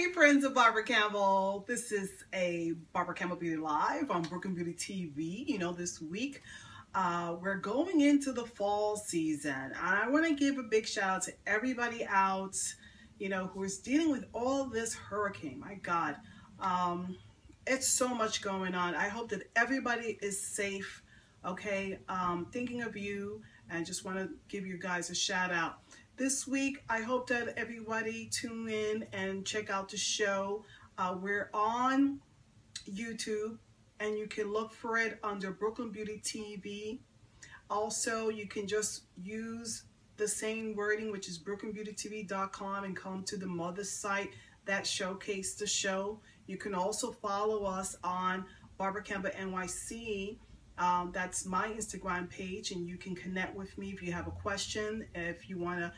Hey friends of Barbara Campbell, this is a Barbara Campbell Beauty Live on Brooklyn Beauty TV. You know, this week uh, we're going into the fall season. I want to give a big shout out to everybody out, you know, who is dealing with all this hurricane. My God, um, it's so much going on. I hope that everybody is safe, okay? Um, thinking of you and just want to give you guys a shout out this week. I hope that everybody tune in and check out the show. Uh, we're on YouTube and you can look for it under Brooklyn Beauty TV. Also, you can just use the same wording, which is brooklynbeautytv.com and come to the mother site that showcase the show. You can also follow us on Barbara Campbell NYC um, that's my Instagram page, and you can connect with me if you have a question, if you want to